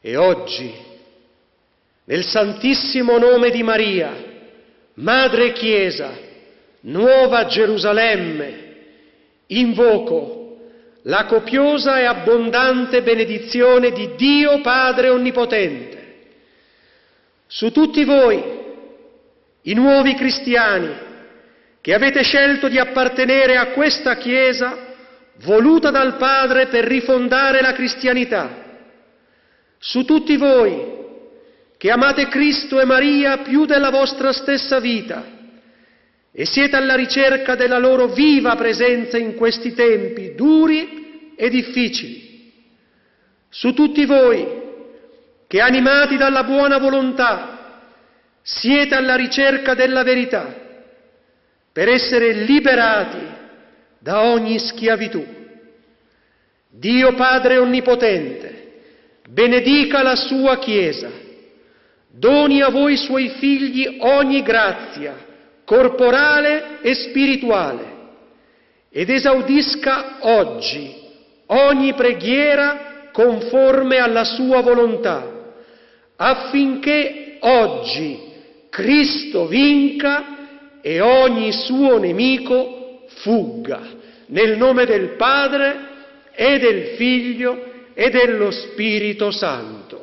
E oggi, nel santissimo nome di Maria, Madre Chiesa, Nuova Gerusalemme, invoco la copiosa e abbondante benedizione di Dio Padre Onnipotente. Su tutti voi, i nuovi cristiani, che avete scelto di appartenere a questa Chiesa voluta dal Padre per rifondare la cristianità, su tutti voi che amate Cristo e Maria più della vostra stessa vita e siete alla ricerca della loro viva presenza in questi tempi duri e difficili, su tutti voi che animati dalla buona volontà siete alla ricerca della verità per essere liberati da ogni schiavitù. Dio Padre Onnipotente benedica la sua Chiesa, doni a voi suoi figli ogni grazia corporale e spirituale ed esaudisca oggi ogni preghiera conforme alla sua volontà affinché oggi Cristo vinca e ogni suo nemico fugga, nel nome del Padre e del Figlio e dello Spirito Santo.